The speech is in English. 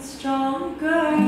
stronger.